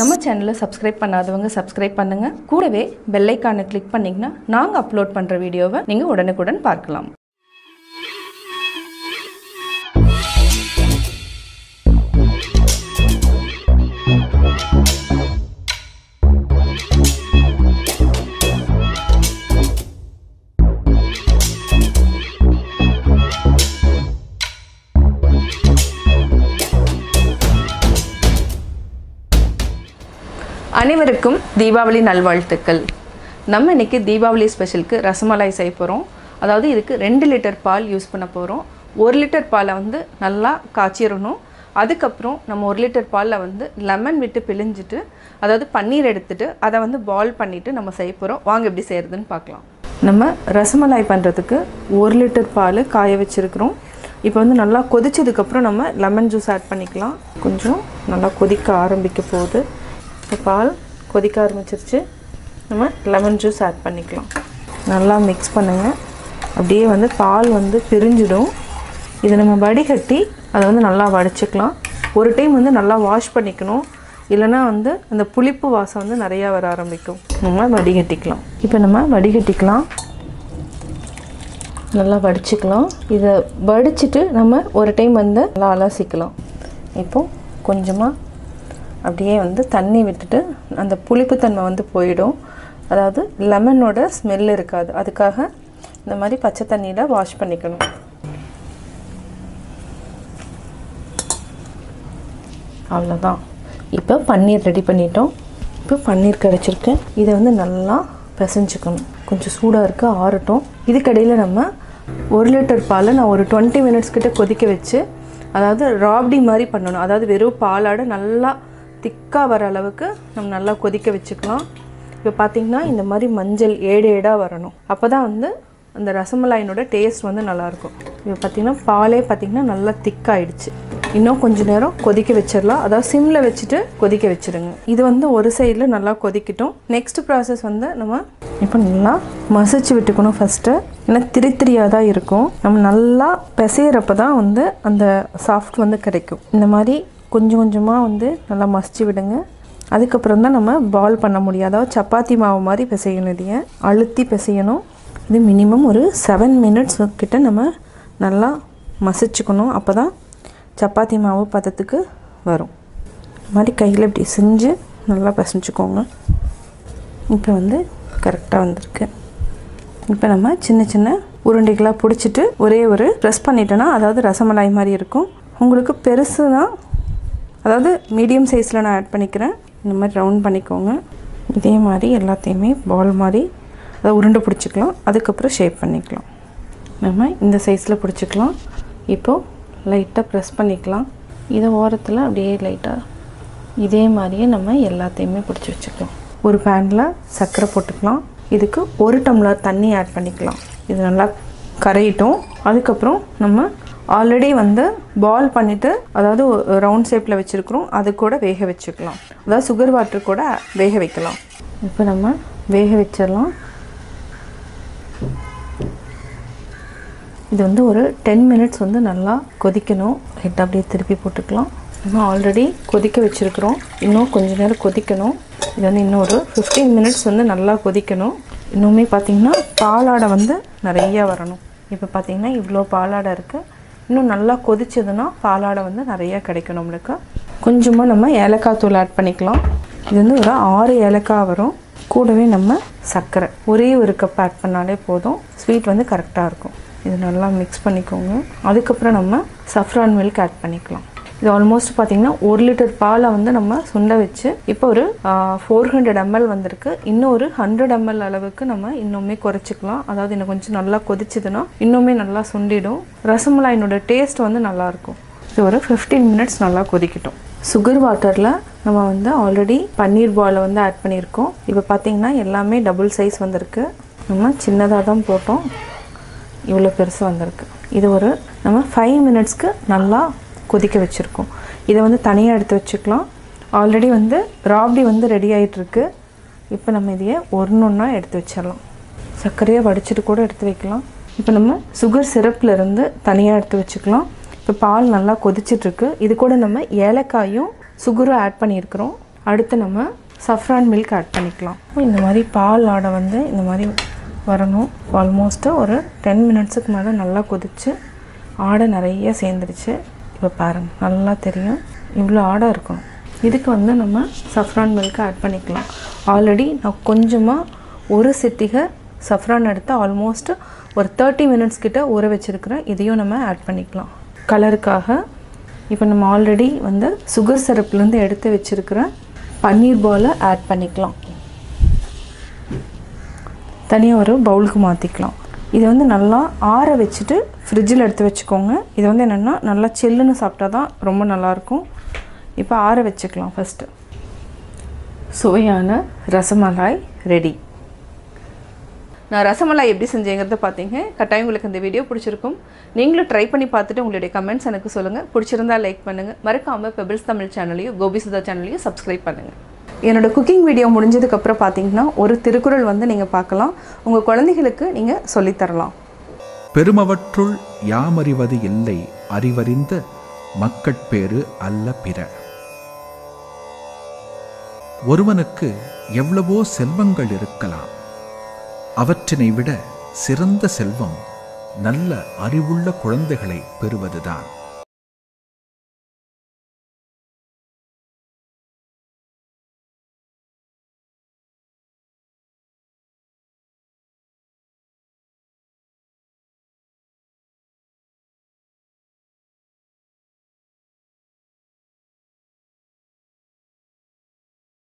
நம்ம சேனலை சப்ஸ்கிரைப் பண்ணாதவங்க சப்ஸ்கிரைப் பண்ணுங்க. கூடவே பெல்லைக்கானை கிளிக் பண்ணிங்கன்னா நாங்கள் அப்லோட் பண்ணுற வீடியோவை நீங்கள் உடனுக்குடன் பார்க்கலாம். அனைவருக்கும் தீபாவளி நல்வாழ்த்துக்கள். நம்ம இன்னைக்கு தீபாவளி ஸ்பெஷலுக்கு ரசமலாய் செய்ய போகிறோம் அதாவது இதுக்கு ரெண்டு லிட்டர் பால் யூஸ் பண்ண போகிறோம் ஒரு லிட்டர் பாலை வந்து நல்லா காய்ச்சிடணும் அதுக்கப்புறம் நம்ம ஒரு லிட்டர் பாலில் வந்து லெமன் விட்டு பிழிஞ்சிட்டு அதாவது பன்னீர் எடுத்துகிட்டு அதை வந்து பால் பண்ணிவிட்டு நம்ம செய்ய போகிறோம் வாங்க எப்படி செய்கிறதுன்னு பார்க்கலாம். நம்ம ரசமலாய் பண்ணுறதுக்கு ஒரு லிட்டர் பால் காய வச்சுருக்கிறோம். இப்போ வந்து நல்லா கொதிச்சதுக்கப்புறம் நம்ம லெமன் ஜூஸ் ஆட் பண்ணிக்கலாம். கொஞ்சம் நல்லா கொதிக்க ஆரம்பிக்க போகுது. பால் கொதிக்க ஆரம்பிச்சிருச்சு. நம்ம லெமன் ஜூஸ் ஆட் பண்ணிக்கலாம். நல்லா மிக்ஸ் பண்ணுங்கள் அப்படியே வந்து பால் வந்து பிரிஞ்சிடும். இதை நம்ம வடிகட்டி அதை வந்து நல்லா வடிச்சுக்கலாம். ஒரு டைம் வந்து நல்லா வாஷ் பண்ணிக்கணும். இல்லைன்னா வந்து அந்த புளிப்பு வாசம் வந்து நிறையா வர ஆரம்பிக்கும். நம்ம வடிகட்டிக்கலாம். இப்போ நம்ம வடிகட்டிக்கலாம். நல்லா வடிச்சுக்கலாம். இதை வடிச்சிட்டு நம்ம ஒரு டைம் வந்து நல்லா அலசிக்கலாம். இப்போது கொஞ்சமாக அப்படியே வந்து தண்ணி விட்டுட்டு அந்த புளிப்புத்தன்மை வந்து போயிடும். அதாவது லெமனோட ஸ்மெல் இருக்காது. அதுக்காக இந்த மாதிரி பச்சை தண்ணியில் வாஷ் பண்ணிக்கணும். அவ்வளோதான் இப்போ பன்னீர் ரெடி பண்ணிட்டோம். இப்போ பன்னீர் கிடச்சிருக்கு. இதை வந்து நல்லா பிசைஞ்சுக்கணும். கொஞ்சம் சூடாக இருக்குது ஆறட்டும். இதுக்கடையில் நம்ம ஒரு லிட்டர் பாலை நான் ஒரு டுவெண்ட்டி மினிட்ஸ் கிட்ட கொதிக்க வச்சு அதாவது ராப்டி மாதிரி பண்ணணும். அதாவது வெறும் பாலாட நல்லா திக்காக வர அளவுக்கு நம்ம நல்லா கொதிக்க வச்சுக்கலாம். இப்போ பார்த்திங்கன்னா இந்த மாதிரி மஞ்சள் ஏடு ஏடாக வரணும். அப்போ தான் வந்து அந்த ரசமலாயினோட டேஸ்ட் வந்து நல்லாயிருக்கும். இப்போ பார்த்திங்கன்னா பாலே பார்த்திங்கன்னா நல்லா திக்காயிடுச்சு. இன்னும் கொஞ்ச நேரம் கொதிக்க வச்சிடலாம் அதாவது சிம்மில் வச்சுட்டு கொதிக்க வச்சுருங்க. இது வந்து ஒரு சைடில் நல்லா கொதிக்கட்டும். நெக்ஸ்ட் ப்ராசஸ் வந்து நம்ம இப்போ நல்லா மசிச்சு விட்டுக்கணும் ஃபஸ்ட்டு ஏன்னா திரி திரியாக தான் இருக்கும். நம்ம நல்லா பிசையிறப்ப தான் வந்து அந்த சாஃப்ட் வந்து கிடைக்கும். இந்த மாதிரி கொஞ்சம் கொஞ்சமாக வந்து நல்லா மசிச்சு விடுங்க. அதுக்கப்புறம் தான் நம்ம பால் பண்ண முடியும். அதாவது சப்பாத்தி மாவு மாதிரி பிசையணும் இதைய அழுத்தி பிசையணும். இது மினிமம் ஒரு செவன் மினிட்ஸ் கிட்ட நம்ம நல்லா மசிச்சுக்கணும். அப்போ தான் சப்பாத்தி மாவு பதத்துக்கு வரும். இது மாதிரி கையில் இப்படி செஞ்சு நல்லா பிசைஞ்சுக்கோங்க. இப்போ வந்து கரெக்டாக வந்திருக்கு. இப்போ நம்ம சின்ன சின்ன உருண்டைகளாக பிடிச்சிட்டு ஒரே ஒரு ப்ரெஸ் பண்ணிட்டோன்னா அதாவது ரசமலாய் மாதிரி இருக்கும். உங்களுக்கு பெருசுனா அதாவது மீடியம் சைஸில் நான் ஆட் பண்ணிக்கிறேன். இந்த மாதிரி ரவுண்ட் பண்ணிக்கோங்க. இதே மாதிரி எல்லாத்தையுமே பால் மாதிரி அதை உருண்டை பிடிச்சிக்கலாம். அதுக்கப்புறம் ஷேப் பண்ணிக்கலாம். நம்ம இந்த சைஸில் பிடிச்சிக்கலாம். இப்போது லைட்டாக ப்ரெஸ் பண்ணிக்கலாம். இதை ஓரத்தில் அப்படியே லைட்டாக இதே மாதிரியே நம்ம எல்லாத்தையுமே பிடிச்சி வச்சுக்கலாம். ஒரு பேனில் சர்க்கரை போட்டுக்கலாம். இதுக்கு ஒரு டம்ளர் தண்ணி ஆட் பண்ணிக்கலாம். இது நல்லா கரையிட்டும். அதுக்கப்புறம் நம்ம ஆல்ரெடி வந்து பால் பண்ணிவிட்டு அதாவது ரவுண்ட் ஷேப்பில் வச்சுருக்குறோம். அது கூட வேக வச்சுக்கலாம். அதாவது சுகர் வாட்டர் கூட வேக வைக்கலாம். இப்போ நம்ம வேக வச்சிடலாம். இது வந்து ஒரு டென் மினிட்ஸ் வந்து நல்லா கொதிக்கணும். லைட்டாக அப்படியே திருப்பி போட்டுக்கலாம். இன்னும் ஆல்ரெடி கொதிக்க வச்சுருக்குறோம். இன்னும் கொஞ்சம் நேரம் கொதிக்கணும். இது வந்து இன்னும் ஒரு ஃபிஃப்டீன் மினிட்ஸ் வந்து நல்லா கொதிக்கணும். இன்னுமே பார்த்திங்கன்னா பாலாடை வந்து நிறையா வரணும். இப்போ பார்த்திங்கன்னா இவ்வளோ பாலாடை இருக்குது இன்னும் நல்லா கொதிச்சதுன்னா பாலாடை வந்து நிறையா கிடைக்கும் நம்மளுக்கு கொஞ்சமாக நம்ம ஏலக்காய் தூள் ஆட் பண்ணிக்கலாம். இது வந்து ஒரு ஆறு ஏலக்காய் வரும். கூடவே நம்ம சர்க்கரை. ஒரே ஒரு கப் ஆட் பண்ணாலே போதும். ஸ்வீட் வந்து கரெக்டாக இருக்கும். இது நல்லா மிக்ஸ் பண்ணிக்கோங்க. அதுக்கப்புறம் நம்ம சஃப்ரான் மில்க் ஆட் பண்ணிக்கலாம். இது ஆல்மோஸ்ட் பார்த்திங்கன்னா ஒரு லிட்டர் பாலை வந்து நம்ம சுண்ட வச்சு இப்போ ஒரு ஃபோர் ஹண்ட்ரட் எம்எல் வந்திருக்கு. இன்னும் ஒரு ஹண்ட்ரட் எம்எல் அளவுக்கு நம்ம இன்னுமே குறைச்சிக்கலாம். அதாவது இன்னும் கொஞ்சம் நல்லா கொதிச்சதுன்னா இன்னுமே நல்லா சுண்டிடும். ரசமலாயினோட டேஸ்ட் வந்து நல்லாயிருக்கும். இது ஒரு ஃபிஃப்டீன் மினிட்ஸ் நல்லா கொதிக்கட்டும். சுகர் வாட்டரில் நம்ம வந்து ஆல்ரெடி பன்னீர் பாலை வந்து ஆட் பண்ணியிருக்கோம். இப்போ பார்த்திங்கன்னா எல்லாமே டபுள் சைஸ் வந்திருக்கு. நம்ம சின்னதாக தான் போட்டோம். இவ்வளோ பெருசு வந்திருக்கு. இது ஒரு நம்ம ஃபைவ் மினிட்ஸ்க்கு நல்லா கொதிக்க வச்சுருக்கோம். இதை வந்து தனியாக எடுத்து வச்சுக்கலாம். ஆல்ரெடி வந்து ராப்டி வந்து ரெடி ஆகிட்டுருக்கு இப்போ நம்ம இதையே ஒன்று ஒன்றா எடுத்து வச்சிடலாம். சர்க்கரையை வடிச்சிட்டு கூட எடுத்து வைக்கலாம். இப்போ நம்ம சுகர் சிரப்லேருந்து தனியாக எடுத்து வச்சுக்கலாம். இப்போ பால் நல்லா கொதிச்சிட்ருக்கு இது கூட நம்ம ஏலக்காயும் சுகரும் ஆட் பண்ணியிருக்கிறோம். அடுத்து நம்ம சஃப்ரான் மில்க் ஆட் பண்ணிக்கலாம். இந்த மாதிரி பால் ஆடை வந்து இந்த மாதிரி வரணும். ஆல்மோஸ்ட்டு ஒரு டென் மினிட்ஸுக்கு மேலே நல்லா கொதிச்சு ஆடை நிறைய சேர்ந்துருச்சு. இப்போ பாருங்கள் நல்லா தெரியும். இவ்வளோ ஆடாக இருக்கணும் இதுக்கு வந்து நம்ம சஃப்ரான் மில்க் ஆட் பண்ணிக்கலாம். ஆல்ரெடி நான் கொஞ்சமாக ஒரு சிட்டிகை சஃப்ரான் எடுத்து ஆல்மோஸ்ட் ஒரு தேர்ட்டி மினிட்ஸ் கிட்ட ஊற வச்சுருக்கிறேன். இதையும் நம்ம ஆட் பண்ணிக்கலாம். கலருக்காக இப்போ நம்ம ஆல்ரெடி வந்து சுகர் சிரப்லேருந்து எடுத்து வச்சுருக்கிற பன்னீர் பாலை ஆட் பண்ணிக்கலாம். தனியாக ஒரு பவுலுக்கு மாற்றிக்கலாம் இதை வந்து நல்லா ஆற வச்சுட்டு ஃப்ரிட்ஜில் எடுத்து வச்சுக்கோங்க. இது வந்து என்னென்னா நல்லா சில்லுன்னு சாப்பிட்டா தான் ரொம்ப நல்லாயிருக்கும். இப்போ ஆற வச்சுக்கலாம் ஃபஸ்ட்டு சுவையான ரசமலாய் ரெடி நான் ரசமலாய் எப்படி செஞ்சேங்கிறத பார்த்தீங்க. கட்டாயம் உங்களுக்கு இந்த வீடியோ பிடிச்சிருக்கும். நீங்களும் ட்ரை பண்ணி பார்த்துட்டு உங்களுடைய கமெண்ட்ஸ் எனக்கு சொல்லுங்கள் பிடிச்சிருந்தா லைக் பண்ணுங்கள் மறக்காமல் பெபிள்ஸ் தமிழ் சேனலையும் கோபி சுதா சேனலையும் சப்ஸ்கிரைப் பண்ணுங்கள் என்னோட குக்கிங் வீடியோ முடிஞ்சதுக்கப்புறம் பார்த்தீங்கன்னா ஒரு திருக்குறள் வந்து நீங்கள் பார்க்கலாம். உங்கள் குழந்தைகளுக்கு நீங்கள் சொல்லித்தரலாம். பெருமவற்றுள் யாமறிவது இல்லை அறிவறிந்த மக்கட்பேறு அல்ல பிற. ஒருவனுக்கு எவ்வளவோ செல்வங்கள் இருக்கலாம். அவற்றினை விட சிறந்த செல்வம் நல்ல அறிவுள்ள குழந்தைகளை பெறுவதுதான்.